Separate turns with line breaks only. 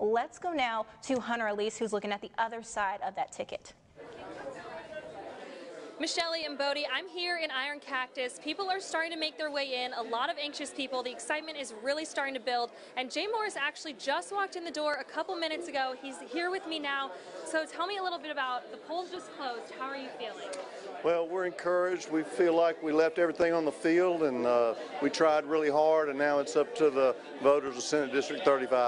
Let's go now to Hunter Elise, who's looking at the other side of that ticket.
Michelle and Bodie, I'm here in Iron Cactus. People are starting to make their way in, a lot of anxious people. The excitement is really starting to build. And Jay Morris actually just walked in the door a couple minutes ago. He's here with me now. So tell me a little bit about the polls just closed. How are you feeling?
Well, we're encouraged. We feel like we left everything on the field and uh, we tried really hard, and now it's up to the voters of Senate District 35.